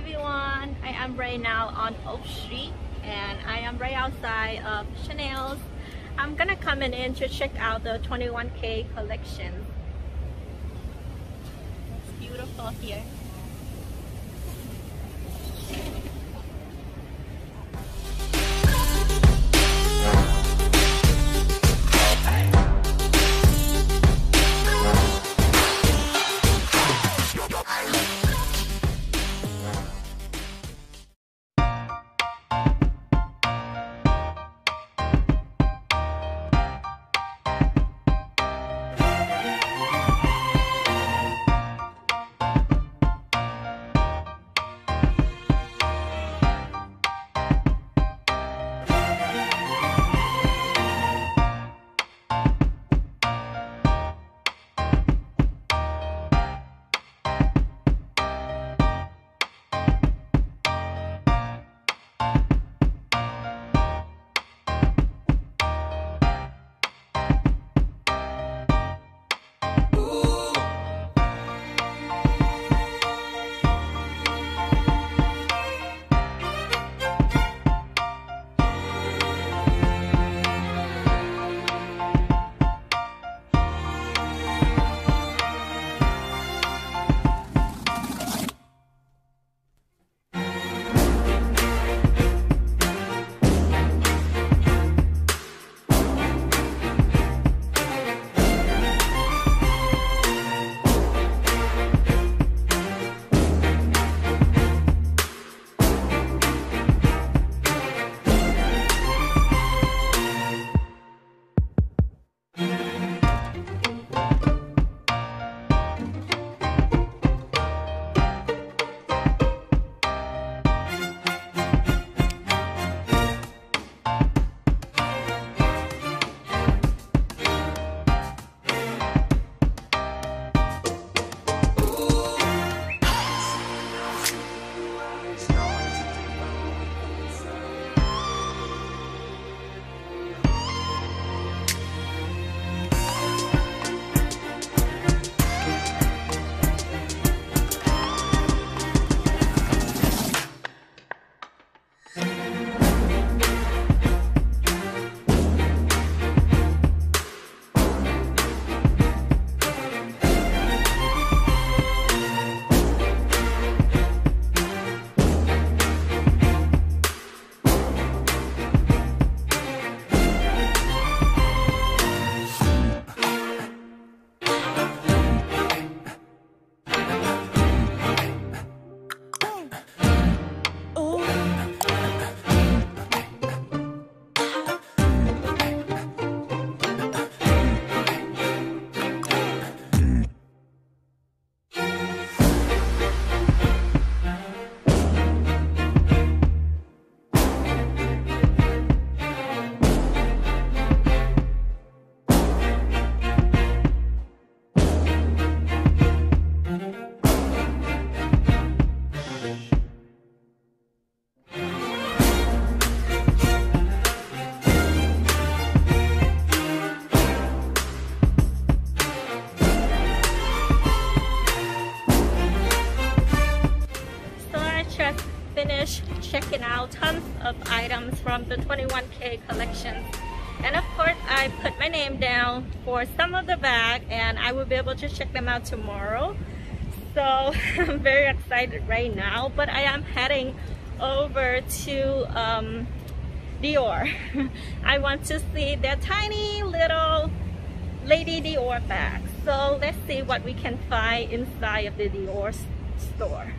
everyone, I am right now on Oak Street and I am right outside of Chanel's. I'm gonna come in to check out the 21K collection. It's beautiful here. Checking out tons of items from the 21K collection. And of course, I put my name down for some of the bag and I will be able to check them out tomorrow. So I'm very excited right now, but I am heading over to um, Dior. I want to see their tiny little Lady Dior bag. So let's see what we can find inside of the Dior store.